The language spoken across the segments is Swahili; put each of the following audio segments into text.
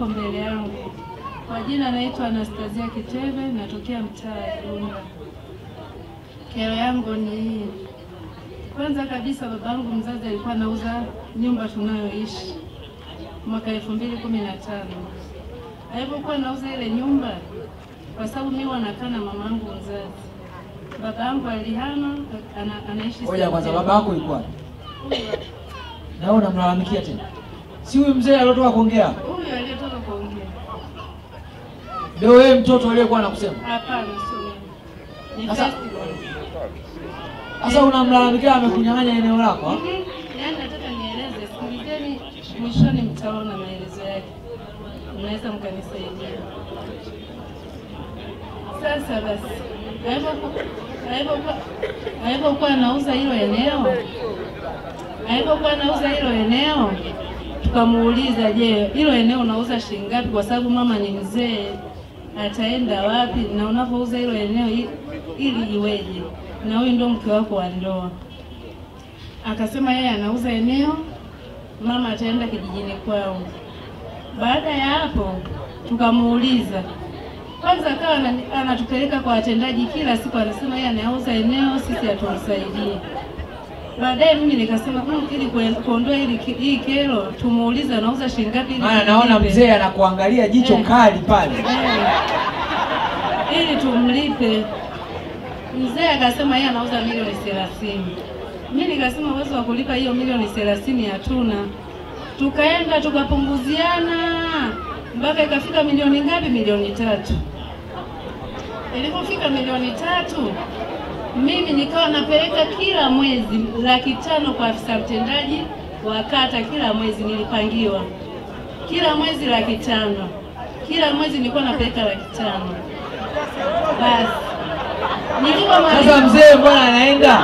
waliopo mbele yangu. Kwa jina naitwa Anastasia Kiteve, natokea mtaa wa Igunga. Kero yangu ni hii. Kwanza kabisa, babangu mzazi alikuwa anauza nyumba tunayoishi mwaka elfu mbili kumi na tano. Alipokuwa anauza ile nyumba, kwa sababu mimi wanakaa na mamangu mzazi, babangu yangu alihama, ana, anaishi Ngoja kwanza, babangu ilikuwa nao, yuko wapi? Na tena? Si huyu mzee aliotoka kuongea? Ndio wewe mtoto aliyekuwa anakusema. hapana, sio. Ni Sasa- unamlalamikia amekunyang'anya eneo lako? Mhm. Yaani nataka nieleze, sikilizeni, mwishoni mtaona maelezo yake, mnaweza mkanisaidia. Sasa basi, alivyokuwa anauza hilo eneo, alivyokuwa anauza hilo eneo, tukamuuliza, je, hilo eneo unauza shilingi ngapi? Kwa sababu mama ni mzee, ataenda wapi? Na unapouza hilo eneo ili iweje? Na huyu ndio mke wako wa ndoa. Akasema yeye anauza eneo, mama ataenda kijijini kwao. Baada ya hapo tukamuuliza kwanza, akawa anatupeleka kwa watendaji kila siku, anasema yeye anauza eneo, sisi hatumsaidie. Baadaye mimi nikasema mm, ili kuondoa hili hii kero tumuulize anauza shilingi ngapi, Maana naona mzee anakuangalia jicho Eh. kali pale. Eh, ili tumlipe. Mzee akasema yeye anauza milioni thelathini. Mimi nikasema uwezo wa kulipa hiyo milioni thelathini hatuna. Tukaenda tukapunguziana mpaka ikafika milioni ngapi? Milioni tatu. Ilipofika milioni tatu, mimi nikawa napeleka kila mwezi laki tano kwa afisa mtendaji wa kata. Kila mwezi nilipangiwa kila mwezi laki tano, kila mwezi nilikuwa napeleka laki tano. Basi nilipomaliza Sasa mzee mbona anaenda?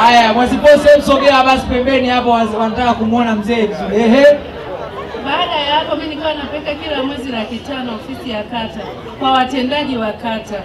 Haya, mwasipose msogea basi pembeni hapo, wanataka kumwona mzee. Ehe. Baada ya hapo mimi nikawa napeleka kila mwezi laki tano ofisi ya kata kwa watendaji wa kata.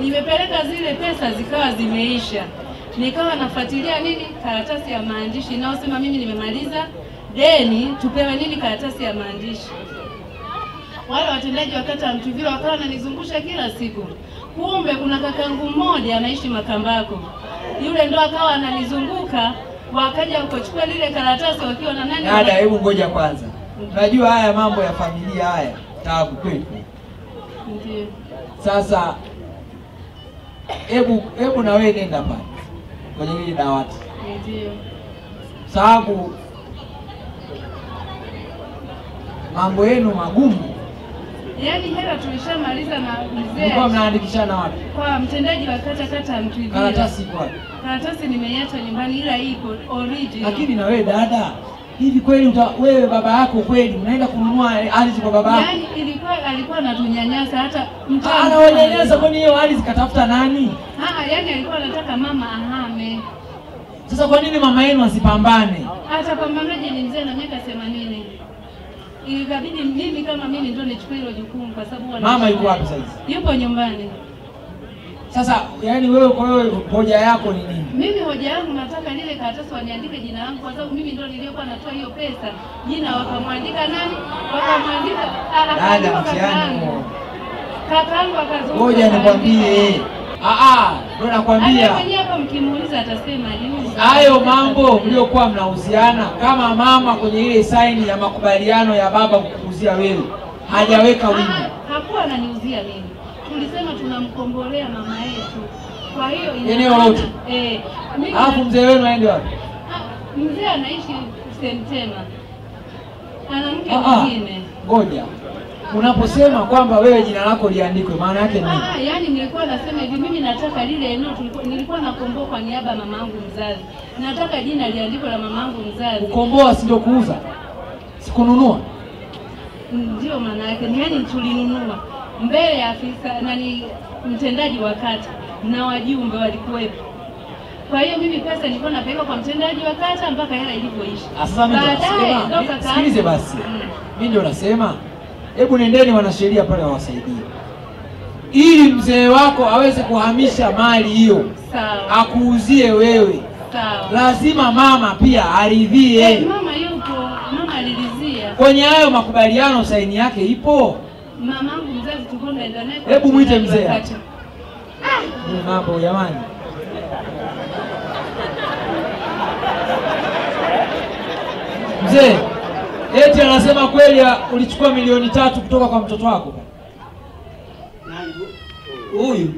Nimepeleka zile pesa zikawa zimeisha, nikawa nafuatilia nini, karatasi ya maandishi inayosema mimi nimemaliza deni, tupewe nini, karatasi ya maandishi. Wale watendaji wa kata ya wakawa wananizungusha kila siku. Kumbe kuna kakangu mmoja anaishi Makambako, yule ndo akawa ananizunguka, wakaja kuchukua lile karatasi wakiwa na nani Dada, hebu ngoja kwanza. Unajua haya mambo ya familia haya tabu kwetu. Ndiyo. Sasa hebu hebu na wewe nenda pale kwenye hili dawati, Ndio. sababu mambo yenu magumu. Yaani hela tulishamaliza na Mlikuwa mzee mnaandikishana wapi? kwa mtendaji wa kata kata ya Mtwivila. Karatasi iko wapi? Karatasi nimeiacha nyumbani ila ipo original. Lakini na wewe dada, hivi kweli uta, wewe baba yako kweli unaenda kununua ardhi kwa baba yako? Yaani ilikuwa alikuwa anatunyanyasa hata mtaa. Anawanyanyasa, kwani hiyo ardhi katafuta nani? Ah, yani alikuwa anataka mama ahame. Sasa kwa nini mama yenu asipambane? Hata pambanaje ni mzee na miaka 80. Ikabidi mimi kama mimi ndio nichukue hilo jukumu kwa sababu Mama yuko wapi sasa? Yupo nyumbani. Sasa yani wewe, kwa wewe hoja yako ni nini? Mimi hoja yangu nataka lile karatasi waniandike jina langu kwa sababu mimi ndio niliyokuwa natoa hiyo pesa. Jina wakamwandika nani? Wakamwandika ah, Dada, mtiani. kakaangu. huo. Kakaangu akazungumza. Ngoja nikwambie. Ah ah, ndo Hata nakwambia. mwenyewe hapa mkimuuliza atasema nini. Hayo mambo mliokuwa mnahusiana kama mama kwenye ile saini ya makubaliano ya baba kukuuzia wewe hajaweka wino. Ah, Hakuwa ananiuzia mimi. Tulisema tunamkombolea mama yetu. Kwa hiyo Eneo lote? Eh, Alafu mzee wenu aende wapi? Ah, mzee anaishi Semtema. Ana mke Ah, ah, mwingine. Ngoja. Unaposema kwamba wewe jina lako liandikwe maana yake ni nini? Ah, yani nilikuwa nasema hivi, mimi nataka lile eneo tulikuwa, nilikuwa nakomboa kwa niaba ya mamangu mzazi, nataka jina liandikwe la mamangu mzazi. Kukomboa si ndio kuuza? Sikununua. Ndio maana yake ni yani, tulinunua mbele ya afisa nani, mtendaji wa kata na wajumbe walikuwepo. Kwa hiyo mimi pesa nilikuwa napeleka kwa mtendaji wa kata mpaka hela ilivyoisha. Sasa Baadaye ndo kaka. sikilize basi, Mm. mimi ndio nasema, hebu nendeni wanasheria pale wawasaidie, ili mzee wako aweze kuhamisha mali hiyo akuuzie wewe. Sawa. Lazima mama pia aridhie. Hey, mama yuko, mama alilizia. kwenye hayo makubaliano, saini yake ipo. Mamangu Hebu mwite mzee. mambo jamani. Mzee, eti anasema kweli ulichukua milioni tatu kutoka kwa mtoto wako? Huyu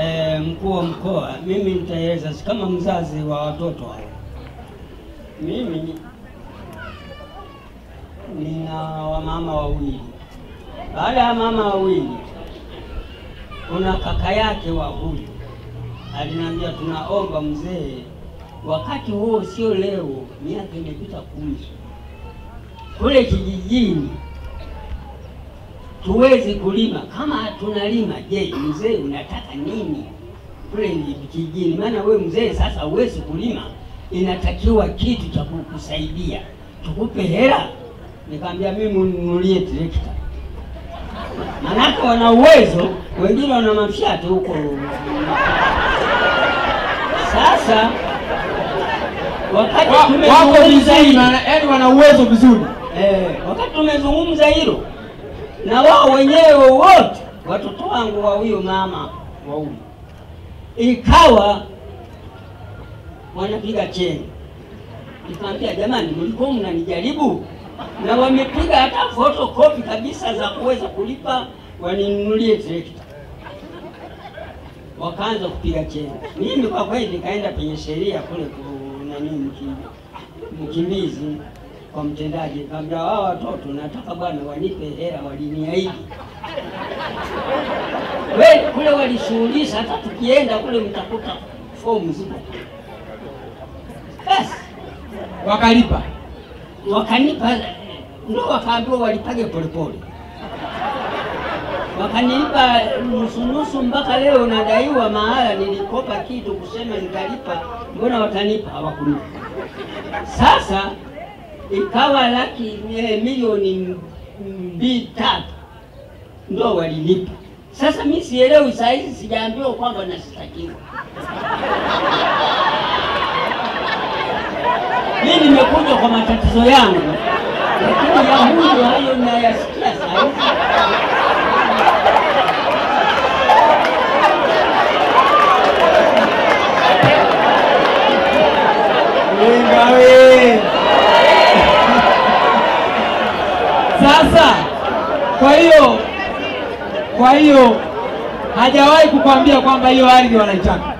eh, mkuu wa mkoa, mimi nitaeleza kama mzazi wa watoto hao. Mimi nina wamama wawili. Baada ya mama wawili, kuna kaka yake wa huyu aliniambia, tunaomba mzee, wakati huo sio leo, miaka imepita kumi kule kijijini tuwezi kulima. Kama tunalima, je, mzee unataka nini kule kijijini? Maana we mzee sasa uwezi kulima, inatakiwa kitu cha kukusaidia, tukupe hela. Nikamwambia mimi mnunulie trekta, manake wana uwezo, wengine wana mafyatu huko. Sasa wakati Wa- Wako tumezungumza vizuri, maana- yaani wana uwezo vizuri. Eh, wakati tumezungumza hilo na wao wenyewe wote watoto wangu wa huyo mama wa huyo, ikawa wanapiga cheni. Nikamwambia jamani, mlikuwa mnanijaribu, na wamepiga hata photocopy kabisa za kuweza kulipa waninunulie trekta. Wakaanza kupiga chenga. Mimi kwa kweli nikaenda penye sheria kule ku nani mkimbizi kwa mtendaji, kaambia wao watoto nataka bwana wanipe hela, waliniahidi we kule walishughulisha, hata tukienda kule mtakuta fomu zipo. Basi Wakalipa. Wakanipa, ndo wakaambiwa walipage polepole, wakanilipa nusunusu. nusu, mpaka leo nadaiwa mahala nilikopa kitu kusema nitalipa, mbona watanipa? Hawakunipa. Sasa ikawa laki eh, milioni mbili tatu ndo walinipa. Sasa mi sielewi, saa hizi sijaambiwa kwamba nashitakiwa. Nimekuja kwa matatizo yangu, lakini ya huyu hayo nayasikia. Wenga. Sasa kwa hiyo kwa hiyo hajawahi kukwambia kwamba hiyo ardhi wanaitaka,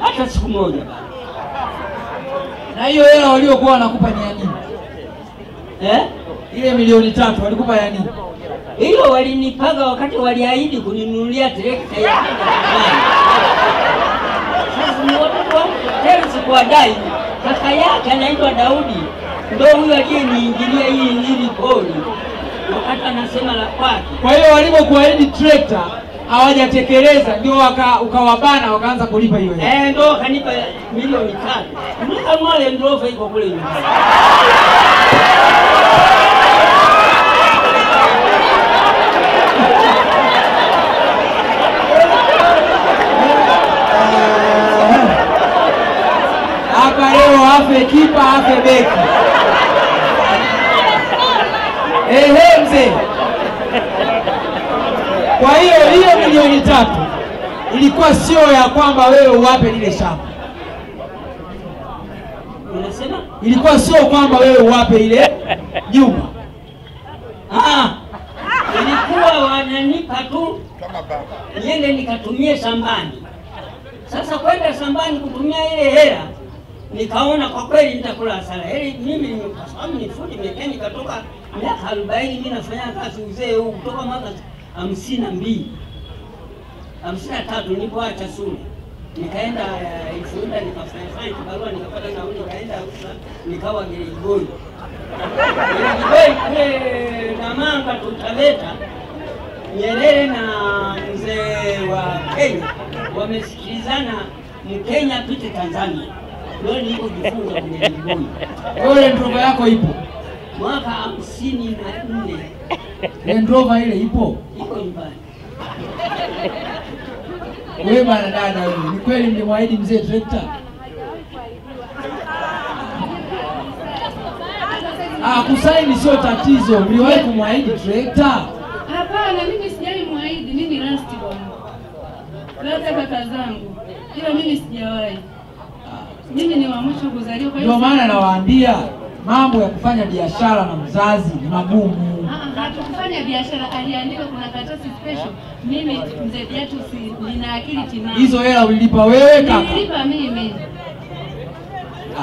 hata siku moja bana. Na hiyo hela waliokuwa wanakupa ni ya nini? Eh? Ile milioni tatu walikupa ya nini? Hilo walinipaga wakati waliahidi kuninunulia trekta ya. Sasa ni watoto wangu kwa dai. Kaka yake anaitwa Daudi, ndio huyo aliyeniingilia hii hili poli wakati anasema la kwake. Kwa hiyo walipokuahidi trekta hawajatekeleza, ndio waka, ukawabana wakaanza kulipa hiyo. Eh, ndio wakanipa milioni tatu. Nikanunua Land ndio iko kule nyumbani. Hapa leo afe kipa afe beki. Ehe mzee. Kwa hiyo hiyo milioni tatu ilikuwa sio ya kwamba wewe uwape lile shamba, ilikuwa sio kwamba wewe uwape ile nyumba. Ah, ilikuwa wananipa tu niende nikatumie shambani. Sasa kwenda shambani kutumia ile hela, nikaona kwa kweli nitakula hasara. Heri mimi kwa sababu ni fundi mekanika toka miaka arobaini mimi nafanya kazi uzee huu kutoka mwaka hamsini na mbili hamsini na tatu nilipoacha shule nikaenda eh, Ifunda nikafanya fanya kibarua nikapata nauli nikaenda Arusha nikawa gereigoi kule Namanga tutaleta Nyerere na mzee wa Kenya wamesikilizana, Mkenya pite Tanzania. Ndio nilipojifunza kwenye Ligoni Wewe Land yako ipo? mwaka hamsini na nne Land ile ipo? iko nyumbani. Wewe bana dada wewe, ni kweli mlimwahidi mzee trekta? Ah, kusaini sio tatizo. Mliwahi kumwahidi trekta? Hapana, mimi sijai mwahidi, mimi rasti bwana, labda kaka zangu, ila mimi sijawahi. Mimi ni wa mwisho kuzaliwa, kwa hiyo Ndio maana nawaambia mambo ya kufanya biashara na mzazi ni magumu. Ah, biashara, aliandika kuna karatasi special. Mimi mzee Beatus nina akili timamu. Hizo hela ulilipa wewe kaka? nililipa mimi.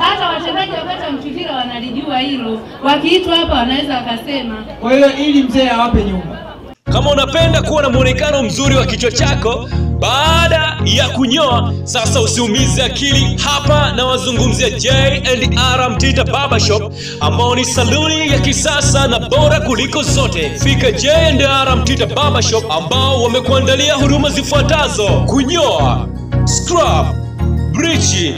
Hata watendaji wa kata wanalijua hilo, wakiitwa hapa wanaweza wakasema Kwa hiyo ili mzee awape nyumba. Kama unapenda kuwa na muonekano mzuri wa kichwa chako baada ya kunyoa, sasa usiumize akili. Hapa na wazungumzia J&R Mtita Barbershop ambao ni saluni ya kisasa na bora kuliko zote. Fika J&R Mtita Barbershop ambao wamekuandalia huduma zifuatazo: kunyoa, scrub, brichi,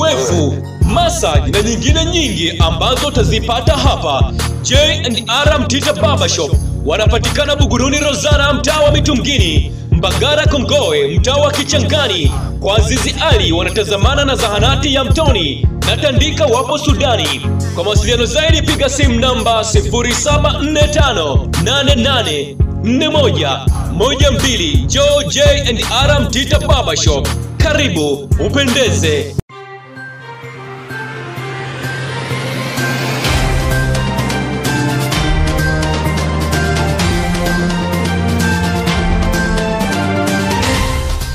wefu, massage na nyingine nyingi ambazo utazipata hapa J&R Mtita Barbershop. Wanapatikana Buguruni Rozana, mtaa wa Mitungini, Mbagara Kongowe, mtaa wa Kichangani. Kwa Azizi Ali wanatazamana na zahanati ya Mtoni na Tandika wapo Sudani. Kwa mawasiliano zaidi piga simu namba 074588 41 12 and J&R Mtita Barbershop. Karibu upendeze.